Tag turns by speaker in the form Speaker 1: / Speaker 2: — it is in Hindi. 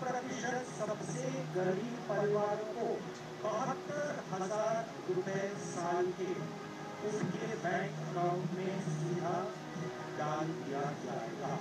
Speaker 1: प्रतिशत सबसे गरीब परिवार को बहत्तर हज़ार रुपए साल के उसके बैंक अकाउंट में सीधा डाल दिया जाएगा।